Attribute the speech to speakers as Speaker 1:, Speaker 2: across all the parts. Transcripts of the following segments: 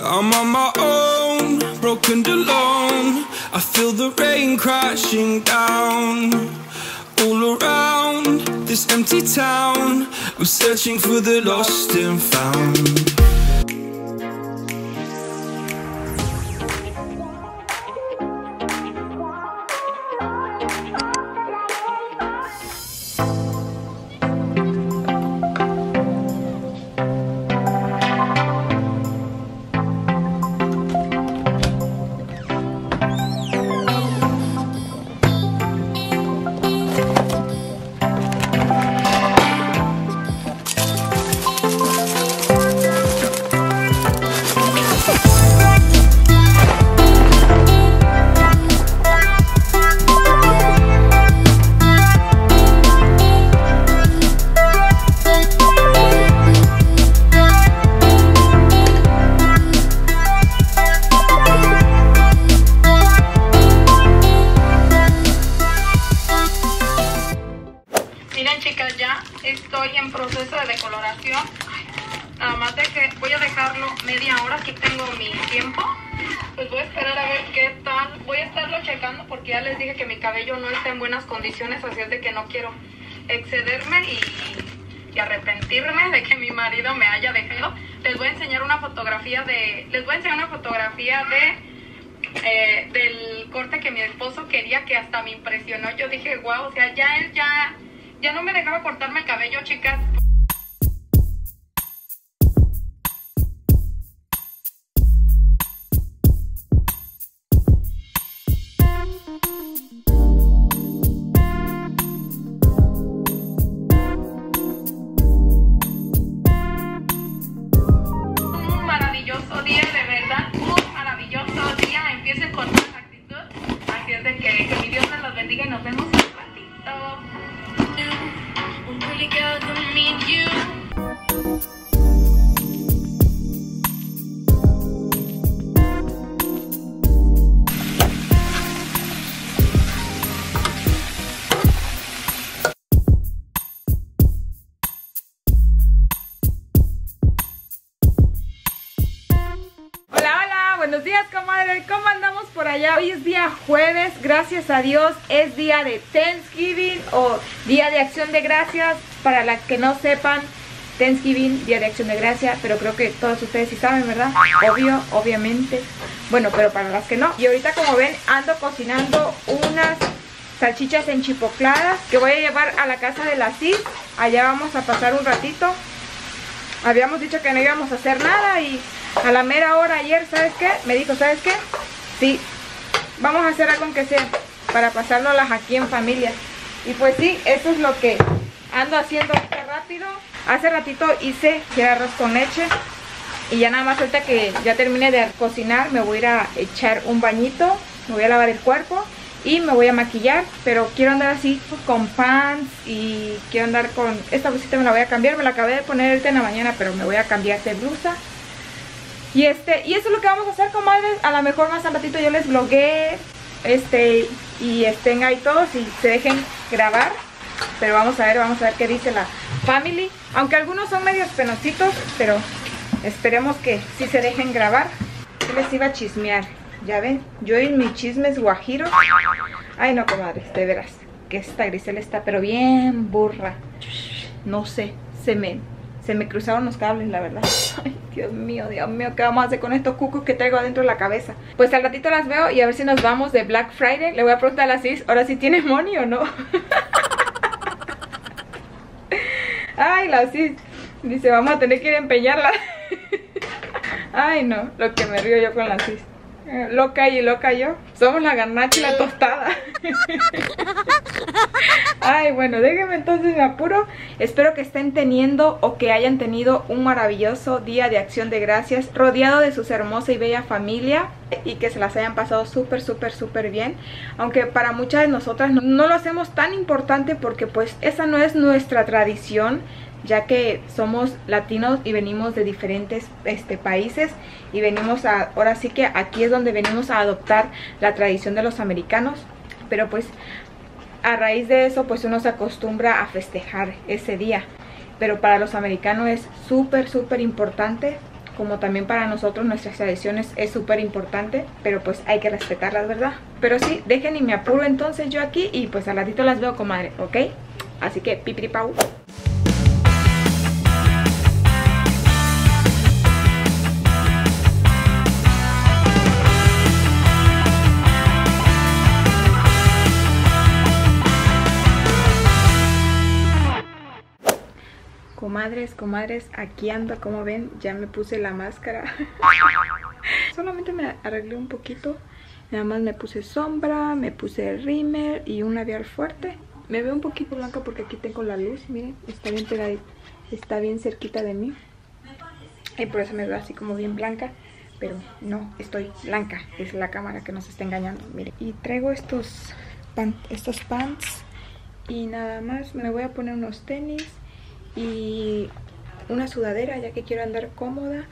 Speaker 1: I'm on my own, broken alone. I feel the rain crashing down all around this empty town. I'm searching for the lost and found.
Speaker 2: Cabello no está en buenas condiciones, así es de que no quiero excederme y, y arrepentirme de que mi marido me haya dejado. Les voy a enseñar una fotografía de... Les voy a enseñar una fotografía de eh, del corte que mi esposo quería que hasta me impresionó. Yo dije, wow, o sea, ya él ya, ya no me dejaba cortarme el cabello, chicas.
Speaker 3: Gracias a Dios, es día de Thanksgiving o Día de Acción de Gracias, para las que no sepan, Thanksgiving, Día de Acción de Gracias, pero creo que todos ustedes sí saben, ¿verdad? Obvio, obviamente, bueno, pero para las que no. Y ahorita como ven, ando cocinando unas salchichas enchipocladas que voy a llevar a la casa de la Cid, allá vamos a pasar un ratito. Habíamos dicho que no íbamos a hacer nada y a la mera hora ayer, ¿sabes qué? Me dijo, ¿sabes qué? Sí, vamos a hacer algo aunque sea para pasárnoslas aquí en familia. Y pues sí, eso es lo que ando haciendo rápido. Hace ratito hice arroz con leche y ya nada más ahorita que ya termine de cocinar me voy a ir a echar un bañito, me voy a lavar el cuerpo y me voy a maquillar, pero quiero andar así con pants y quiero andar con... Esta blusita me la voy a cambiar, me la acabé de poner ahorita en la mañana, pero me voy a cambiar de blusa. Y este, y eso es lo que vamos a hacer, comadres. A lo mejor más al ratito yo les blogueé, este, y estén ahí todos y se dejen grabar. Pero vamos a ver, vamos a ver qué dice la family. Aunque algunos son medios penositos, pero esperemos que sí se dejen grabar. Yo les iba a chismear, ya ven, yo y mis chismes guajiros. Ay no, comadres, de veras, que esta Grisel está pero bien burra. No sé, se me, se me cruzaron los cables, la verdad. Ay, Dios mío, Dios mío, ¿qué vamos a hacer con estos cucos que traigo adentro de la cabeza? Pues al ratito las veo y a ver si nos vamos de Black Friday. Le voy a preguntar a la Cis, ahora si tiene money o no. Ay, la Cis. Dice, vamos a tener que ir a empeñarla. Ay, no, lo que me río yo con la Cis. Eh, Loca y loca yo. Somos la garnacha y la tostada. Ay, bueno, déjenme entonces me apuro. Espero que estén teniendo o que hayan tenido un maravilloso día de acción de gracias, rodeado de su hermosa y bella familia y que se las hayan pasado súper, súper, súper bien. Aunque para muchas de nosotras no, no lo hacemos tan importante porque pues esa no es nuestra tradición ya que somos latinos y venimos de diferentes este, países y venimos a, ahora sí que aquí es donde venimos a adoptar la tradición de los americanos, pero pues a raíz de eso pues uno se acostumbra a festejar ese día, pero para los americanos es súper súper importante como también para nosotros nuestras tradiciones es súper importante, pero pues hay que respetarlas, ¿verdad? Pero sí, dejen y me apuro entonces yo aquí y pues al ratito las veo, comadre, ¿ok? Así que pipiripau. Comadres, comadres, aquí ando, como ven, ya me puse la máscara. Solamente me arreglé un poquito. Nada más me puse sombra, me puse rímel y un labial fuerte. Me veo un poquito blanca porque aquí tengo la luz, miren, está bien pegadita, está bien cerquita de mí. Y por eso me veo así como bien blanca. Pero no, estoy blanca, es la cámara que nos está engañando, miren. Y traigo estos, estos pants y nada más me voy a poner unos tenis y una sudadera ya que quiero andar cómoda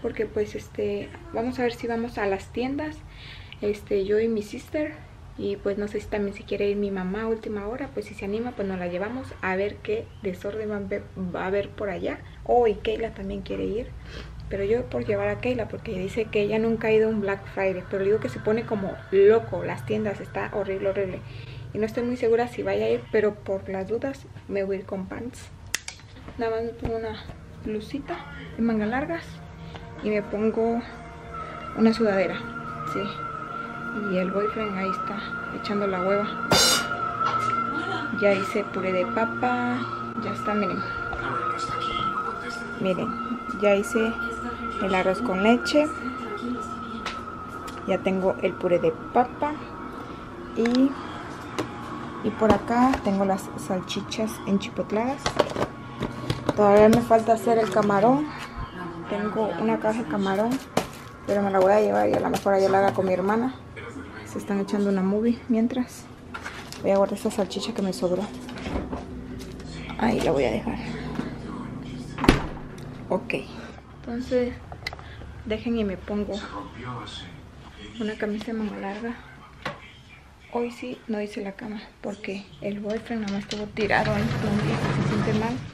Speaker 3: porque pues este vamos a ver si vamos a las tiendas este yo y mi sister y pues no sé si también si quiere ir mi mamá a última hora pues si se anima pues nos la llevamos a ver qué desorden va a haber, por allá oh y Keila también quiere ir pero yo por llevar a Keila porque dice que ella nunca ha ido a un Black Friday pero le digo que se pone como loco las tiendas está horrible horrible y no estoy muy segura si vaya a ir pero por las dudas me voy a ir con pants nada más me pongo una blusita de manga largas y me pongo una sudadera sí. Y el boyfriend ahí está echando la hueva. Ya hice puré de papa ya está miren. Miren ya hice el arroz con leche. Ya tengo el puré de papa y y por acá tengo las salchichas enchipotladas Todavía me falta hacer el camarón. Tengo una caja de camarón, pero me la voy a llevar y a lo mejor allá la haga con mi hermana. Se están echando una movie mientras. Voy a guardar esta salchicha que me sobró. Ahí la voy a dejar. Ok. Entonces, dejen y me pongo una camisa de manga larga. Hoy sí no hice la cama porque el boyfriend nada más estuvo tirado ahí se siente mal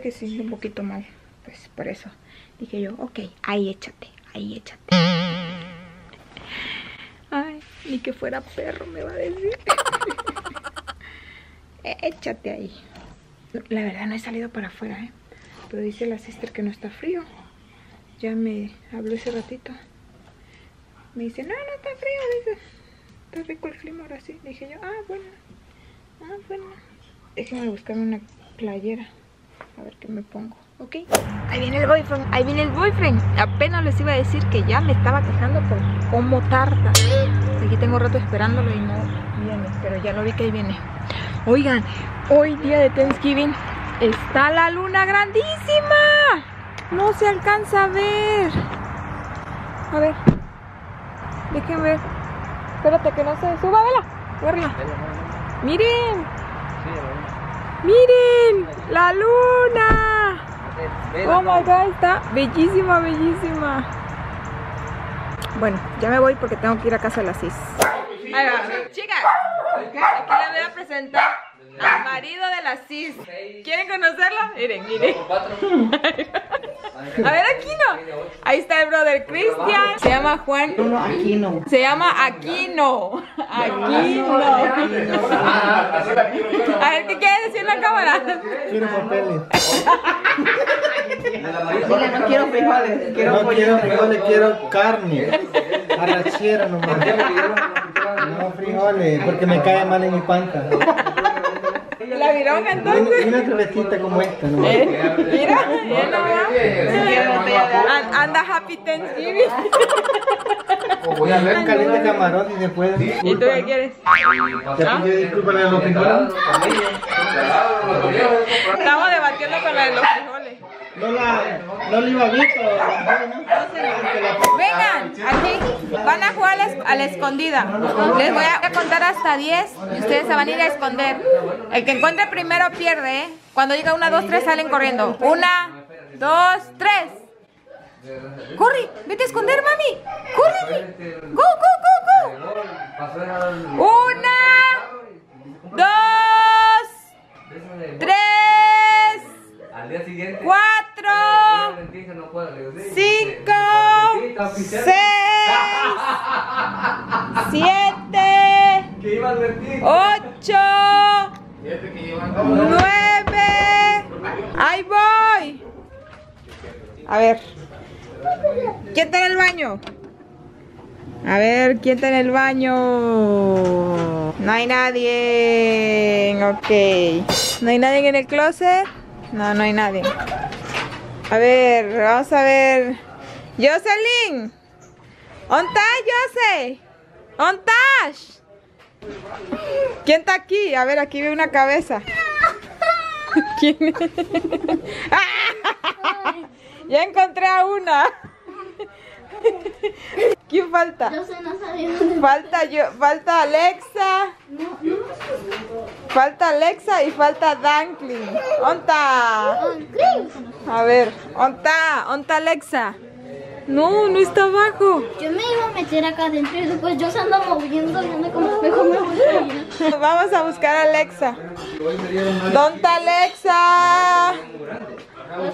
Speaker 3: que se siente un poquito mal. Pues por eso dije yo, ok, ahí échate, ahí échate. Ay, ni que fuera perro me va a decir. échate ahí. La verdad no he salido para afuera, ¿eh? Pero dice la sister que no está frío. Ya me habló ese ratito. Me dice, no, no está frío, dice. Está rico el clima ahora sí. Dije yo, ah, bueno. Ah, bueno. Déjenme buscarme una playera. A ver qué me pongo. ¿Ok? Ahí viene el boyfriend. Ahí viene el boyfriend. Apenas les iba a decir que ya me estaba quejando por cómo tarda. Aquí tengo rato esperándolo y no viene. Pero ya lo vi que ahí viene. Oigan, hoy día de Thanksgiving está la luna grandísima. No se alcanza a ver. A ver. Déjenme ver. Espérate que no se suba, vela. Miren. ¡Miren! ¡La luna! Oh my god, está bellísima, bellísima. Bueno, ya me voy porque tengo que ir a casa de las 6. Ahí va. Chicas, aquí les voy a presentar al marido de la CIS. ¿Quieren conocerlo? Miren, miren. A ver, Aquino. Ahí está el brother Cristian. Se llama Juan.
Speaker 4: Aquino.
Speaker 3: Se llama Aquino. Aquino. A ver, ¿qué quiere decir la cámara?
Speaker 4: Quiero papeles.
Speaker 5: Dile, no quiero frijoles, quiero
Speaker 4: No quiero frijoles, quiero carne. Arrachera nomás. No frijoles, porque me cae mal en mi panca.
Speaker 3: La vironga
Speaker 4: Y
Speaker 3: entonces.
Speaker 4: una cervecita como esta.
Speaker 3: Eh, Mira, Anda Happy Thanksgiving.
Speaker 4: Un caliente camarón y después
Speaker 3: ¿Y tú qué quieres?
Speaker 4: Ya pidió disculpas a los frijoles.
Speaker 3: Estamos debatiendo con la de los frijoles.
Speaker 4: No la.
Speaker 3: Vengan, aquí van a jugar a la, escondida. Les voy a contar hasta 10 y ustedes se van a ir a esconder. El que encuentre primero pierde, ¿eh? Cuando diga una, dos, tres, salen corriendo. Una, dos, tres. ¡Corre! ¡Vete a esconder, mami! ¡Corre! ¡Go, go, go, go! Una, dos, seis, siete, ocho, nueve. Ahí voy. A ver. ¿Quién está en el baño? A ver, ¿quién está en el baño? No hay nadie. Ok. ¿No hay nadie en el closet? No, no hay nadie. A ver, vamos a ver. Jocelyn. ¿Ontas, Jose? ¿Ontas? ¿Quién está aquí? A ver, aquí veo una cabeza. ¿Quién es? ya encontré a una. ¿Quién falta?
Speaker 6: Yo sé, no sabía dónde
Speaker 3: Falta yo, falta Alexa. Falta Alexa y falta Dankling. ¿Onta? A ver, ¿onta? ¿Onta Alexa? No, no está abajo.
Speaker 6: Yo me iba a meter acá adentro y después yo se anda moviendo y como espejo me voy.
Speaker 3: Vamos a buscar a Alexa. ¿Dónde está Alexa?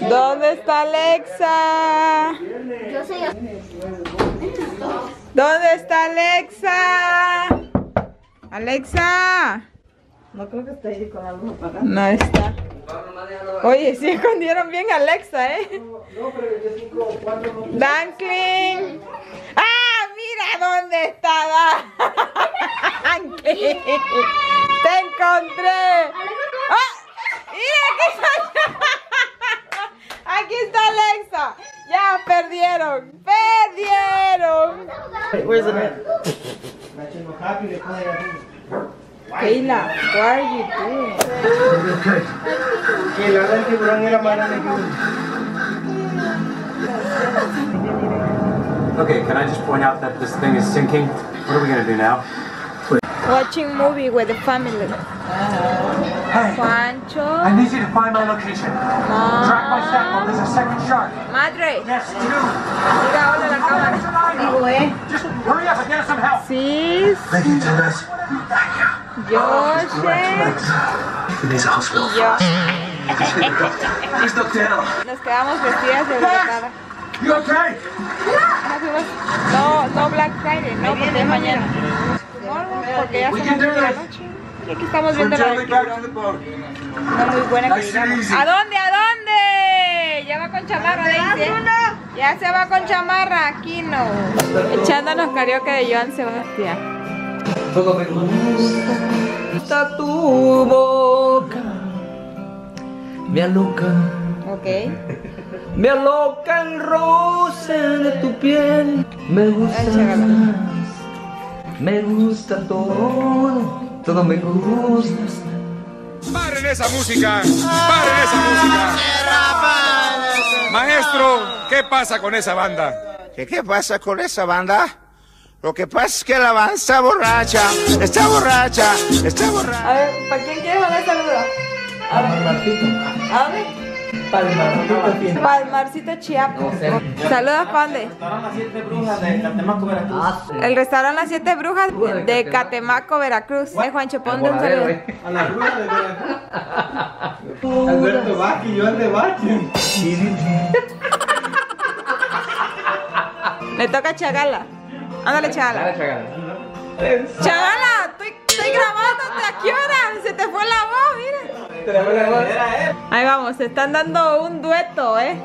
Speaker 3: ¿Dónde está Alexa?
Speaker 6: Yo sé, yo
Speaker 3: ¿Dónde está Alexa? Alexa.
Speaker 5: No creo que esté ahí con la luz apagada.
Speaker 3: No está. Oye, sí escondieron bien a Alexa, ¿eh? Dankling. ¡Ah! Mira dónde está Dankling. Te encontré. ¡Ah! Mira, aquí está. Aquí está Alexa. Ya perdieron. Perdieron.
Speaker 4: Where's the net?
Speaker 3: Kayla, what are you doing?
Speaker 4: Que la verdad el tiburón era más grande que uno.
Speaker 7: Okay, can I just point out that this thing is sinking? What are we gonna do now?
Speaker 3: Watching movie with the family.
Speaker 7: Hey,
Speaker 3: Juancho.
Speaker 7: I need you to find my location. Track my sample. There's a second shark.
Speaker 3: Madre.
Speaker 7: Yes, two.
Speaker 3: Diga hola la cámara.
Speaker 5: Digo, eh.
Speaker 7: Just hurry up and get us some help.
Speaker 3: Sí,
Speaker 7: Thank you, Thomas. Hospital.
Speaker 3: y yo. Nos quedamos vestidas de
Speaker 7: okay?
Speaker 3: Nos fuimos. No, no Black Friday, no, porque es mañana. No, porque ya son de la noche. Y aquí estamos viendo la. No muy buena que digamos. ¿A dónde? ¿A dónde? Ya va con chamarra, Daisy. Ya se va con chamarra, aquí no. Echándonos karaoke de Joan Sebastián.
Speaker 8: Está tu boca, me aloca,
Speaker 3: Ok.
Speaker 8: me aloca el roce de tu piel. Me gusta me gusta todo, todo me gusta.
Speaker 9: ¡Paren esa música! ¡Paren esa música! Maestro, ¿qué pasa con esa banda?
Speaker 10: ¿Qué, ¿Qué pasa con esa banda? Lo que pasa es que la banda está borracha, está borracha, está borracha.
Speaker 3: A ver, ¿para quién quieres mandar saludos? ¿A dónde?
Speaker 4: Palmartito tiene.
Speaker 3: Palmarcito Chiapas. Saludos, Pande.
Speaker 4: Estaban las siete brujas de Catemaco, Veracruz.
Speaker 3: El restaurante Las Siete Brujas de Catemaco, Veracruz. Eh, Juancho, ponte un saludo.
Speaker 4: A la bruja de Veracruz. Alberto Vaki, yo el de Vaki.
Speaker 3: Le toca a Chagala. Ándale, Chagala. Chagala, estoy, estoy grabándote. ¿A qué hora? Se te fue la voz, mira. Ahí vamos, se están dando un dueto, ¿eh?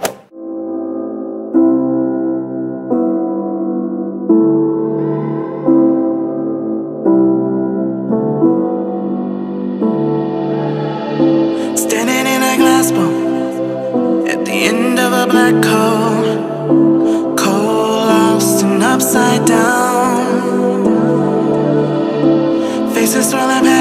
Speaker 1: Standing in a glass boat at the end of a black hole, upside down. Faces swirling